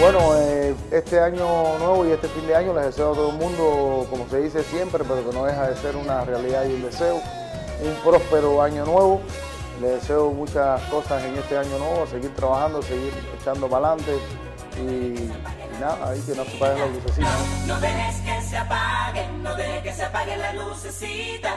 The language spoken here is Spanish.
Bueno, eh, este año nuevo y este fin de año les deseo a todo el mundo, como se dice siempre, pero que no deja de ser una realidad y un deseo, un próspero año nuevo. Les deseo muchas cosas en este año nuevo, seguir trabajando, seguir echando para adelante y, y nada, ahí que no se paguen las lucecitas. ¿no? No dejes que se apague, no dejes que se apague la lucecita.